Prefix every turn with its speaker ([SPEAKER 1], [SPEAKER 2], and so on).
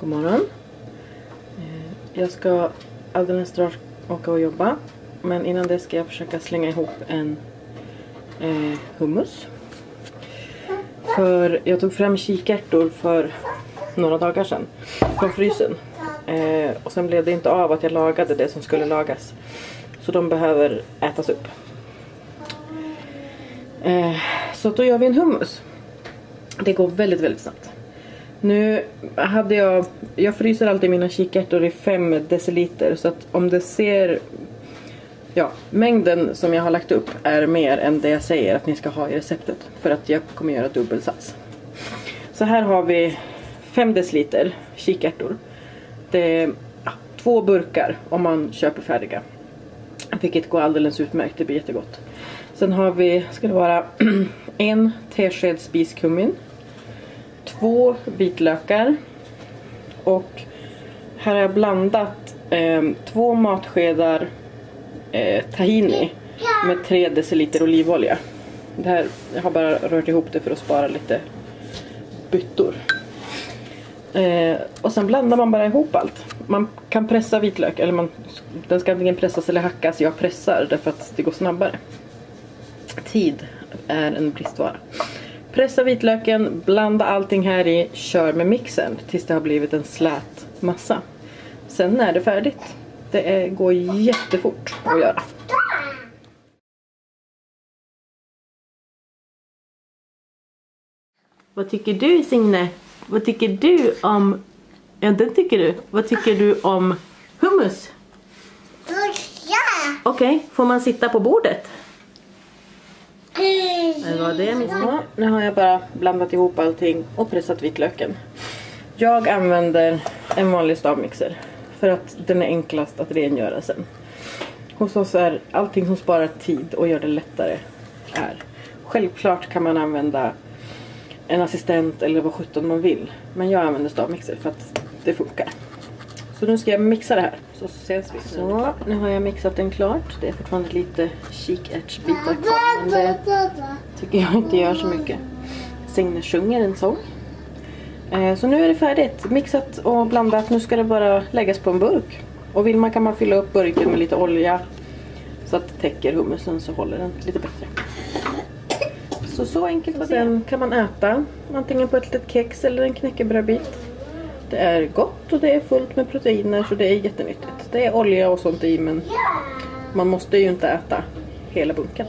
[SPEAKER 1] God morgon. Eh, jag ska alldeles strax åka och jobba. Men innan det ska jag försöka slänga ihop en eh, hummus. För jag tog fram kikärtor för några dagar sedan från frysen. Eh, och sen blev det inte av att jag lagade det som skulle lagas. Så de behöver ätas upp. Eh, så då gör vi en hummus. Det går väldigt, väldigt snabbt. Nu hade jag, jag fryser alltid mina kikärtor i 5 deciliter så att om det ser, ja mängden som jag har lagt upp är mer än det jag säger att ni ska ha i receptet. För att jag kommer göra dubbelsats. Så här har vi 5 deciliter kikärtor. Det är ja, två burkar om man köper färdiga. Vilket går alldeles utmärkt, det blir jättegott. Sen har vi, ska det vara en tesked spiskummin. Två vitlökar. Och här har jag blandat eh, två matskedar eh, tahini med tre deciliter olivolja. Det här, jag har bara rört ihop det för att spara lite byttor. Eh, och sen blandar man bara ihop allt. Man kan pressa vitlök, eller man, den ska antingen pressas eller hackas. Jag pressar därför att det går snabbare. Tid är en bristvara. Pressa vitlöken, blanda allting här i, kör med mixern tills det har blivit en slät massa. Sen är det färdigt. Det är, går jättefort att göra. Vad tycker du Signe? Vad tycker du om... Ja, den tycker du. Vad tycker du om hummus? Okej, får man sitta på bordet? Det var det jag. Nu har jag bara blandat ihop allting och pressat vitlöken. Jag använder en vanlig stavmixer för att den är enklast att rengöra sen. Hos oss är allting som sparar tid och gör det lättare är. Självklart kan man använda en assistent eller vad sjutton man vill. Men jag använder stavmixer för att det funkar. Så nu ska jag mixa det här så ses vi. Så, nu har jag mixat den klart. Det är fortfarande lite kikärtsbitar kvar men det tycker jag inte gör så mycket. Signe sjunger en sång. Eh, Så nu är det färdigt. Mixat och blandat. Nu ska det bara läggas på en burk. Och vill man kan man fylla upp burken med lite olja så att det täcker hummusen så håller den lite bättre. Så så enkelt var det. Sen kan man äta antingen på ett litet kex eller en knäckebrödbit. Det är gott och det är fullt med proteiner så det är jättenyttigt. Det är olja och sånt i men man måste ju inte äta hela bunken.